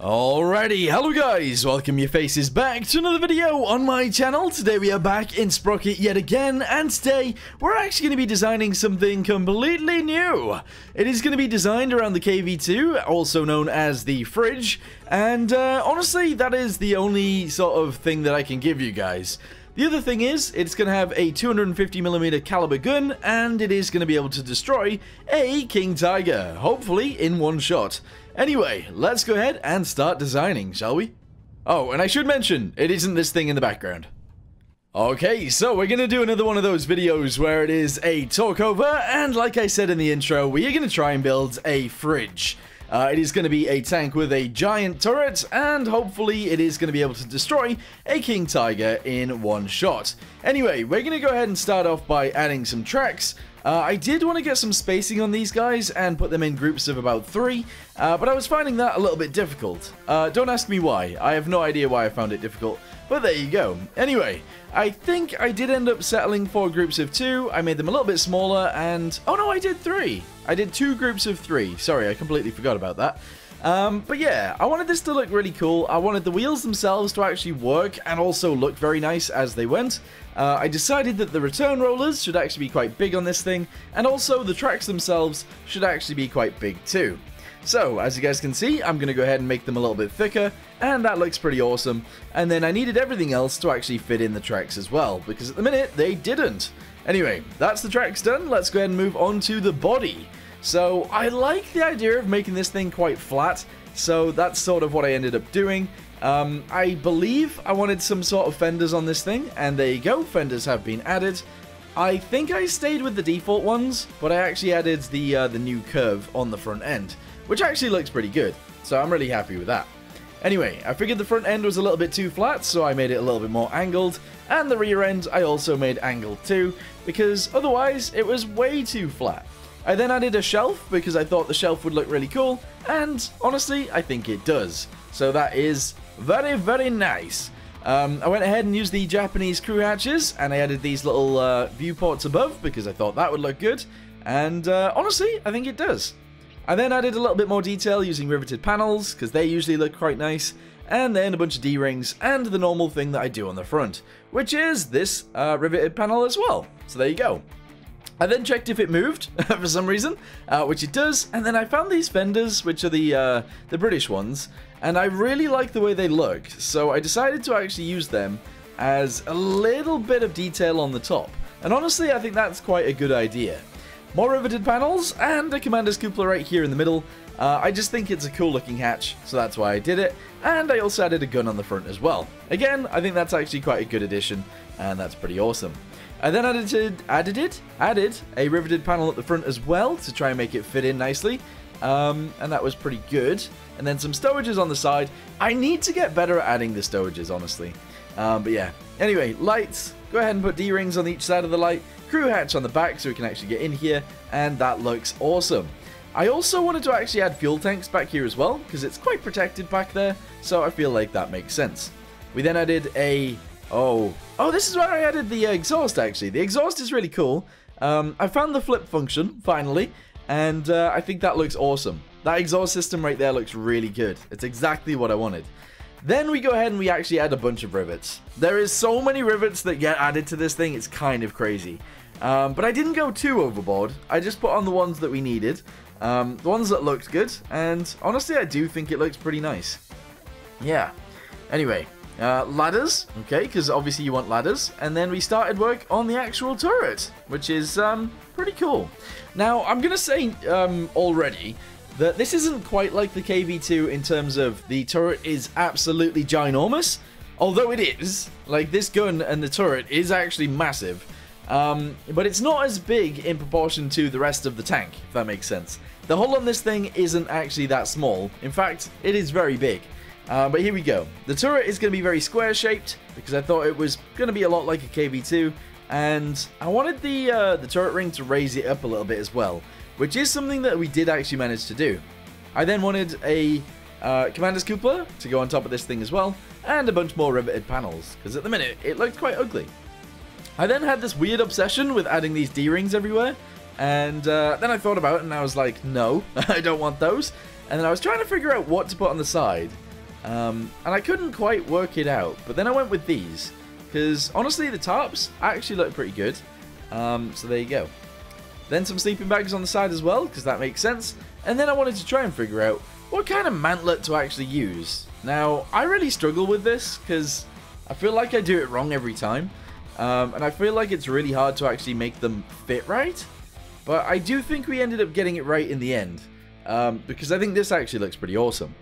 Alrighty, hello guys, welcome your faces back to another video on my channel. Today we are back in Sprocket yet again, and today we're actually going to be designing something completely new. It is going to be designed around the KV2, also known as the fridge, and uh, honestly, that is the only sort of thing that I can give you guys. The other thing is, it's going to have a 250mm caliber gun, and it is going to be able to destroy a King Tiger, hopefully in one shot. Anyway, let's go ahead and start designing, shall we? Oh, and I should mention, it isn't this thing in the background. Okay, so we're going to do another one of those videos where it is a talk over, and like I said in the intro, we are going to try and build a fridge. Uh, it is going to be a tank with a giant turret, and hopefully it is going to be able to destroy a King Tiger in one shot. Anyway, we're going to go ahead and start off by adding some tracks, uh, I did want to get some spacing on these guys and put them in groups of about three, uh, but I was finding that a little bit difficult. Uh, don't ask me why, I have no idea why I found it difficult, but there you go. Anyway, I think I did end up settling for groups of two, I made them a little bit smaller, and... Oh no, I did three! I did two groups of three, sorry, I completely forgot about that. Um, but yeah, I wanted this to look really cool. I wanted the wheels themselves to actually work and also look very nice as they went. Uh, I decided that the return rollers should actually be quite big on this thing, and also the tracks themselves should actually be quite big too. So, as you guys can see, I'm going to go ahead and make them a little bit thicker, and that looks pretty awesome. And then I needed everything else to actually fit in the tracks as well, because at the minute, they didn't. Anyway, that's the tracks done, let's go ahead and move on to the body. So I like the idea of making this thing quite flat, so that's sort of what I ended up doing. Um, I believe I wanted some sort of fenders on this thing, and there you go, fenders have been added. I think I stayed with the default ones, but I actually added the, uh, the new curve on the front end, which actually looks pretty good, so I'm really happy with that. Anyway, I figured the front end was a little bit too flat, so I made it a little bit more angled, and the rear end I also made angled too, because otherwise it was way too flat. I then added a shelf because I thought the shelf would look really cool, and honestly, I think it does. So that is very, very nice. Um, I went ahead and used the Japanese crew hatches, and I added these little uh, viewports above because I thought that would look good. And uh, honestly, I think it does. I then added a little bit more detail using riveted panels, because they usually look quite nice, and then a bunch of D-rings, and the normal thing that I do on the front, which is this uh, riveted panel as well. So there you go. I then checked if it moved for some reason, uh, which it does, and then I found these fenders, which are the uh, the British ones, and I really like the way they look, so I decided to actually use them as a little bit of detail on the top. And honestly, I think that's quite a good idea. More riveted panels, and a Commander's Cupola right here in the middle. Uh, I just think it's a cool looking hatch, so that's why I did it. And I also added a gun on the front as well. Again, I think that's actually quite a good addition, and that's pretty awesome. I then added, added it, added a riveted panel at the front as well to try and make it fit in nicely. Um, and that was pretty good. And then some stowages on the side. I need to get better at adding the stowages, honestly. Um, but yeah. Anyway, lights. Go ahead and put D-rings on each side of the light. Crew hatch on the back so we can actually get in here. And that looks awesome. I also wanted to actually add fuel tanks back here as well, because it's quite protected back there. So I feel like that makes sense. We then added a Oh. Oh, this is where I added the exhaust, actually. The exhaust is really cool. Um, I found the flip function, finally, and uh, I think that looks awesome. That exhaust system right there looks really good. It's exactly what I wanted. Then we go ahead and we actually add a bunch of rivets. There is so many rivets that get added to this thing, it's kind of crazy. Um, but I didn't go too overboard. I just put on the ones that we needed, um, the ones that looked good, and honestly I do think it looks pretty nice. Yeah. Anyway, uh, ladders, okay, because obviously you want ladders. And then we started work on the actual turret, which is um, pretty cool. Now, I'm going to say um, already that this isn't quite like the KV2 in terms of the turret is absolutely ginormous. Although it is, like this gun and the turret is actually massive. Um, but it's not as big in proportion to the rest of the tank, if that makes sense. The hull on this thing isn't actually that small. In fact, it is very big. Uh, but here we go. The turret is going to be very square shaped because I thought it was going to be a lot like a KV2 and I wanted the, uh, the turret ring to raise it up a little bit as well, which is something that we did actually manage to do. I then wanted a uh, Commander's Cupola to go on top of this thing as well, and a bunch more riveted panels, because at the minute it looked quite ugly. I then had this weird obsession with adding these D-rings everywhere, and uh, then I thought about it and I was like, no, I don't want those. And then I was trying to figure out what to put on the side, Um, and I couldn't quite work it out, but then I went with these. Because honestly, the tarps actually look pretty good. Um, so there you go. Then some sleeping bags on the side as well, because that makes sense. And then I wanted to try and figure out what kind of mantlet to actually use. Now, I really struggle with this, because I feel like I do it wrong every time. Um, and I feel like it's really hard to actually make them fit right. But I do think we ended up getting it right in the end. Um, because I think this actually looks pretty awesome.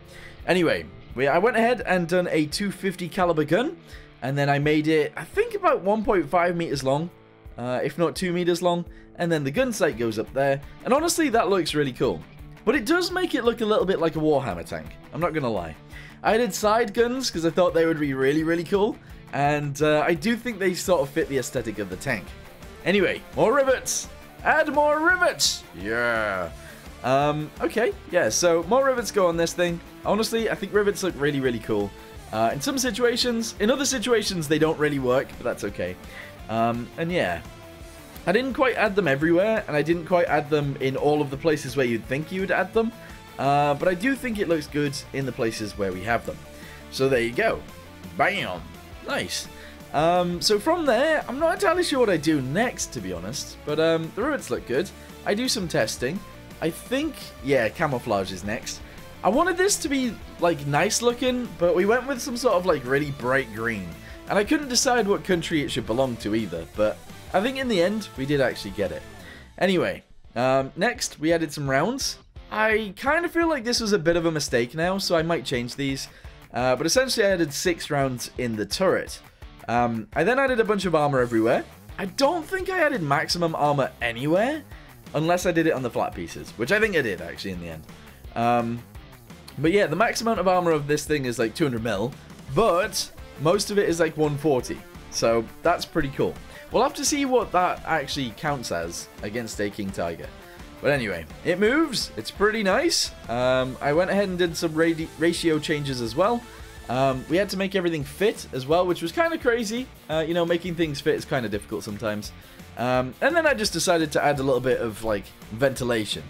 Anyway, I went ahead and done a 250 caliber gun. And then I made it, I think about 1.5 meters long. Uh, if not 2 meters long. And then the gun sight goes up there. And honestly, that looks really cool. But it does make it look a little bit like a Warhammer tank. I'm not to lie. I did side guns because I thought they would be really, really cool. And uh, I do think they sort of fit the aesthetic of the tank. Anyway, more rivets! Add more rivets! Yeah! Um, okay, yeah, so more rivets go on this thing. Honestly, I think rivets look really, really cool. Uh, in some situations, in other situations, they don't really work, but that's okay. Um, and yeah, I didn't quite add them everywhere, and I didn't quite add them in all of the places where you'd think you would add them. Uh, but I do think it looks good in the places where we have them. So there you go. Bam! Nice. Um, so from there, I'm not entirely sure what I do next, to be honest. But um, the rivets look good. I do some testing. I think, yeah, camouflage is next. I wanted this to be, like, nice looking, but we went with some sort of, like, really bright green. And I couldn't decide what country it should belong to either, but I think in the end, we did actually get it. Anyway, um, next, we added some rounds. I kind of feel like this was a bit of a mistake now, so I might change these. Uh, but essentially, I added six rounds in the turret. Um, I then added a bunch of armor everywhere. I don't think I added maximum armor anywhere, unless I did it on the flat pieces, which I think I did, actually, in the end. Um, but yeah, the max amount of armor of this thing is like 200 mil, but most of it is like 140. So that's pretty cool. We'll have to see what that actually counts as against a King Tiger. But anyway, it moves. It's pretty nice. Um, I went ahead and did some ratio changes as well. Um, we had to make everything fit as well, which was kind of crazy. Uh, you know, making things fit is kind of difficult sometimes. Um, and then I just decided to add a little bit of, like, ventilation.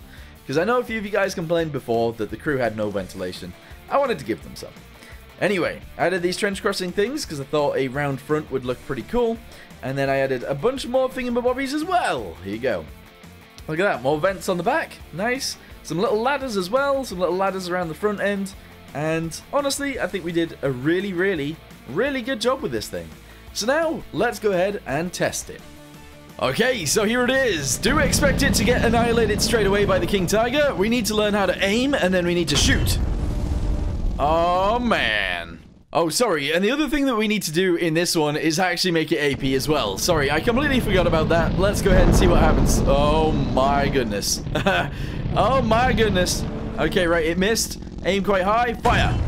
Because I know a few of you guys complained before that the crew had no ventilation. I wanted to give them some. Anyway, I added these trench crossing things because I thought a round front would look pretty cool. And then I added a bunch more thingamabobbies as well. Here you go. Look at that, more vents on the back. Nice. Some little ladders as well, some little ladders around the front end. And honestly, I think we did a really, really, really good job with this thing. So now, let's go ahead and test it. Okay, so here it is. Do expect it to get annihilated straight away by the King Tiger. We need to learn how to aim, and then we need to shoot. Oh, man. Oh, sorry, and the other thing that we need to do in this one is actually make it AP as well. Sorry, I completely forgot about that. Let's go ahead and see what happens. Oh, my goodness. oh, my goodness. Okay, right, it missed. Aim quite high. Fire.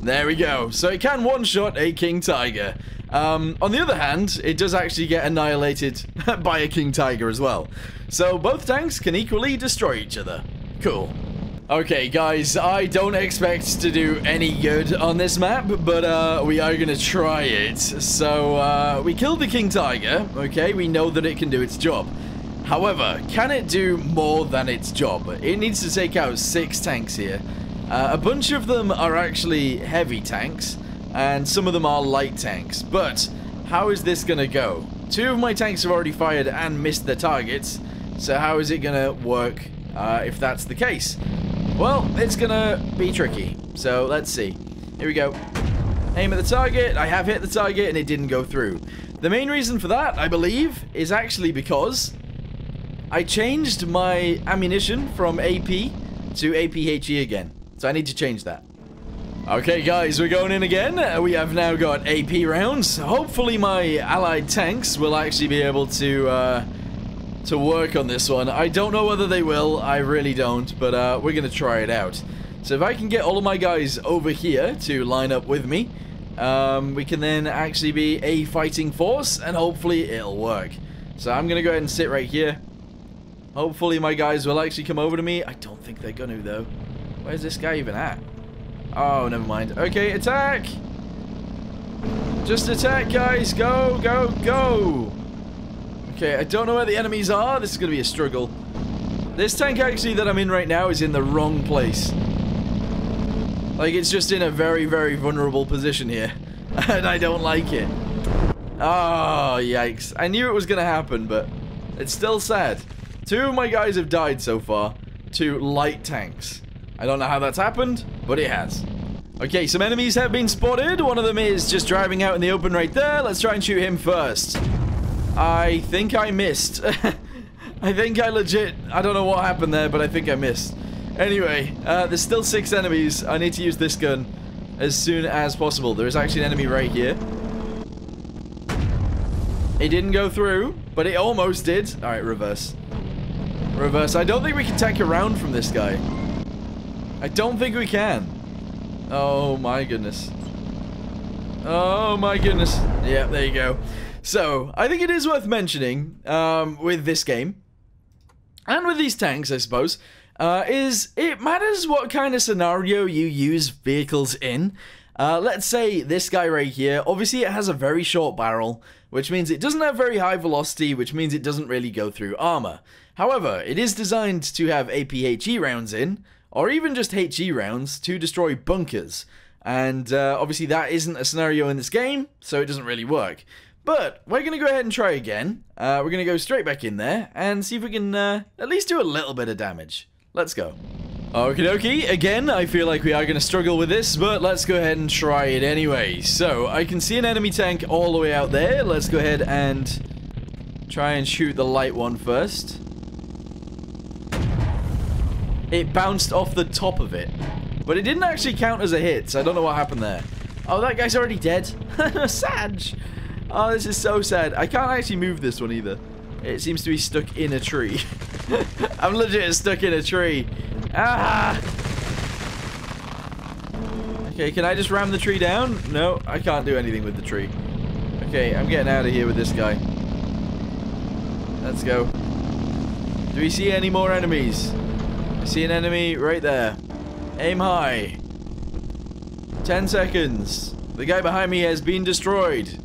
There we go. So it can one-shot a King Tiger. Um, on the other hand, it does actually get annihilated by a King Tiger as well. So both tanks can equally destroy each other. Cool. Okay, guys, I don't expect to do any good on this map, but uh, we are going to try it. So, uh, we killed the King Tiger, okay? We know that it can do its job. However, can it do more than its job? It needs to take out six tanks here. Uh, a bunch of them are actually heavy tanks, and some of them are light tanks. But, how is this going to go? Two of my tanks have already fired and missed their targets, so how is it going to work uh, if that's the case? Well, it's gonna be tricky. So let's see. Here we go. Aim at the target. I have hit the target and it didn't go through. The main reason for that, I believe, is actually because I changed my ammunition from AP to APHE again. So I need to change that. Okay, guys, we're going in again. We have now got AP rounds. Hopefully my allied tanks will actually be able to uh, to work on this one. I don't know whether they will. I really don't, but uh, we're going to try it out. So if I can get all of my guys over here to line up with me, um, we can then actually be a fighting force, and hopefully it'll work. So I'm going to go ahead and sit right here. Hopefully my guys will actually come over to me. I don't think they're going to, though. Where's this guy even at? Oh, never mind. Okay, attack! Just attack, guys! Go, go, go! Okay, I don't know where the enemies are. This is going to be a struggle. This tank actually that I'm in right now is in the wrong place. Like, it's just in a very, very vulnerable position here. And I don't like it. Oh, yikes. I knew it was going to happen, but it's still sad. Two of my guys have died so far to light tanks. I don't know how that's happened, but it has. Okay, some enemies have been spotted. One of them is just driving out in the open right there. Let's try and shoot him first. I think I missed. I think I legit... I don't know what happened there, but I think I missed. Anyway, uh, there's still six enemies. I need to use this gun as soon as possible. There is actually an enemy right here. It didn't go through, but it almost did. All right, reverse. Reverse. I don't think we can tank around from this guy. I don't think we can. Oh, my goodness. Oh, my goodness. Yeah, there you go. So, I think it is worth mentioning um, with this game, and with these tanks, I suppose, uh, is it matters what kind of scenario you use vehicles in. Uh, let's say this guy right here, obviously it has a very short barrel, which means it doesn't have very high velocity, which means it doesn't really go through armor. However, it is designed to have APHE rounds in, or even just HE rounds, to destroy bunkers. And uh, obviously that isn't a scenario in this game, so it doesn't really work. But we're going to go ahead and try again. Uh, we're going to go straight back in there and see if we can uh, at least do a little bit of damage. Let's go. Okie dokie, again, I feel like we are going to struggle with this, but let's go ahead and try it anyway. So, I can see an enemy tank all the way out there. Let's go ahead and try and shoot the light one first. It bounced off the top of it, but it didn't actually count as a hit, so I don't know what happened there. Oh, that guy's already dead. sad. Oh, this is so sad. I can't actually move this one either. It seems to be stuck in a tree. I'm legit stuck in a tree. Ah! Okay, can I just ram the tree down? No, I can't do anything with the tree. Okay, I'm getting out of here with this guy. Let's go. Do we see any more enemies? I see an enemy right there. Aim high. 10 seconds. The guy behind me has been destroyed.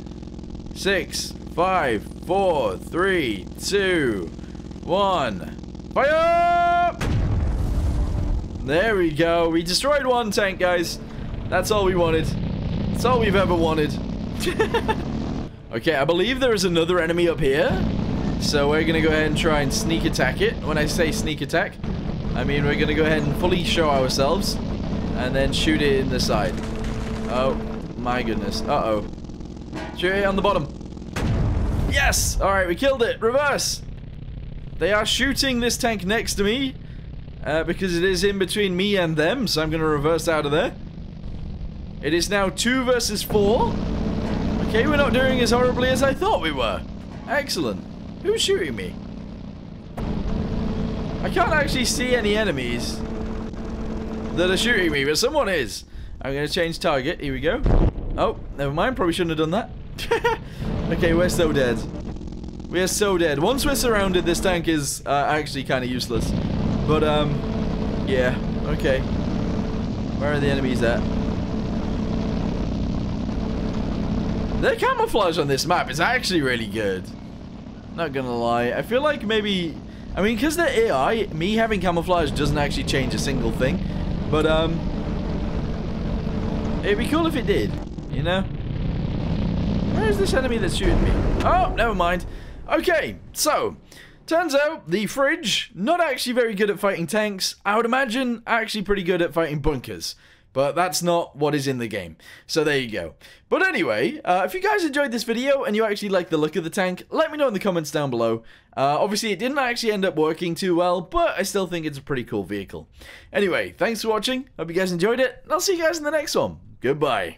Six, five, four, three, two, one. Fire! There we go. We destroyed one tank, guys. That's all we wanted. That's all we've ever wanted. okay, I believe there is another enemy up here. So we're going to go ahead and try and sneak attack it. When I say sneak attack, I mean we're going to go ahead and fully show ourselves. And then shoot it in the side. Oh, my goodness. Uh-oh. Shoot it on the bottom. Yes! Alright, we killed it. Reverse. They are shooting this tank next to me. Uh, because it is in between me and them, so I'm going to reverse out of there. It is now two versus four. Okay, we're not doing as horribly as I thought we were. Excellent. Who's shooting me? I can't actually see any enemies that are shooting me, but someone is. I'm going to change target. Here we go. Oh, never mind. Probably shouldn't have done that. okay, we're so dead. We're so dead. Once we're surrounded, this tank is uh, actually kind of useless. But, um, yeah, okay. Where are the enemies at? The camouflage on this map is actually really good. Not gonna lie. I feel like maybe... I mean, because the AI, me having camouflage doesn't actually change a single thing. But, um... It'd be cool if it did, you know? Where is this enemy that's shooting me? Oh, never mind. Okay, so... Turns out, the fridge, not actually very good at fighting tanks. I would imagine actually pretty good at fighting bunkers. But that's not what is in the game. So there you go. But anyway, uh, if you guys enjoyed this video and you actually like the look of the tank, let me know in the comments down below. Uh, obviously, it didn't actually end up working too well, but I still think it's a pretty cool vehicle. Anyway, thanks for watching. Hope you guys enjoyed it, and I'll see you guys in the next one. Goodbye.